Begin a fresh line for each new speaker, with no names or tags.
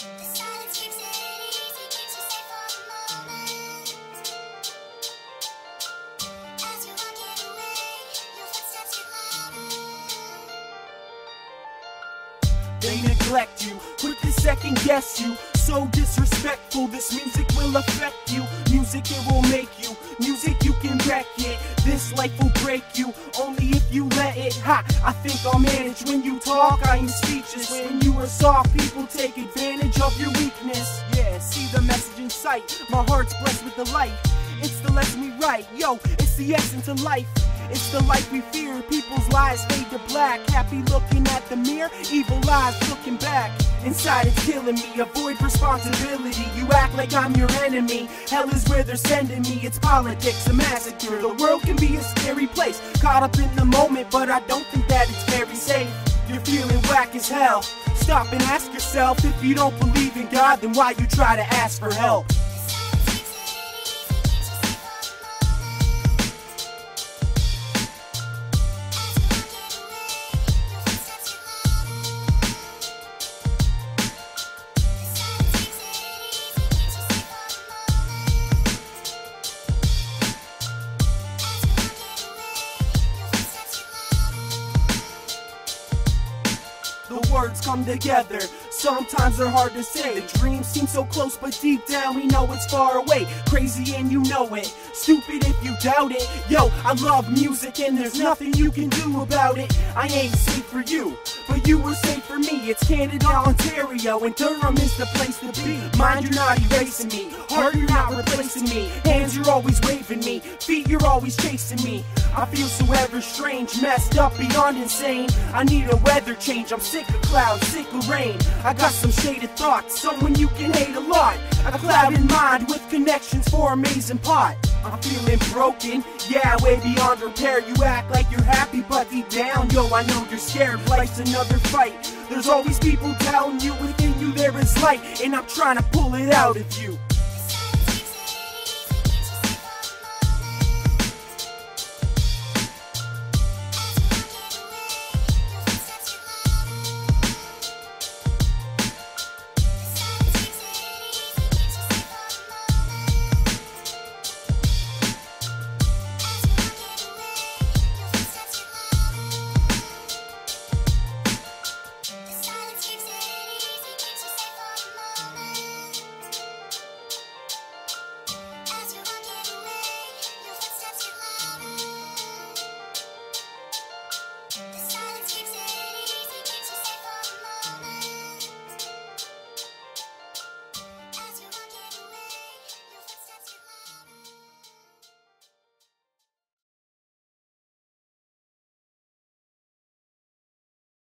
They neglect you, quickly second guess you. So disrespectful, this music will affect you. Music, it will make you. Music, you can wreck it. This life will break you. Only Ha! I think I'll manage when you talk. I am speechless. When you are soft, people take advantage of your weakness. Yeah, see the message in sight. My heart's blessed with the light. It's the lesson we write. Yo, it's the essence of life. It's the life we fear. People's lives fade to black. Happy looking at the mirror, evil eyes looking back. Inside it's killing me. Avoid responsibility. You act like I'm your enemy. Hell is where they're sending me. It's politics, a massacre. The world can be a scary place. Caught up in the moment, but I don't think that it's very safe. You're feeling whack as hell. Stop and ask yourself if you don't believe in God, then why you try to ask for help? Words come together. Sometimes they're hard to say. The dreams seem so close, but deep down we know it's far away. Crazy and you know it. Stupid if you doubt it. Yo, I love music and there's nothing you can do about it. I ain't safe for you, but you were safe for me. It's Canada, Ontario, and Durham is the place to be. Mind, you're not erasing me. Heart, you're not replacing me. Hands, you're always waving me. Feet, you're always chasing me. I feel so ever strange, messed up beyond insane. I need a weather change. I'm sick of clouds, sick of rain. I got some shaded thoughts, someone you can hate a lot. A clouded mind with connections for amazing pot. I'm feeling broken, yeah, way beyond repair. You act like you're happy, but deep down, yo, I know you're scared. Life's another fight. There's always people telling you within you there is light, and I'm trying to pull it out of you.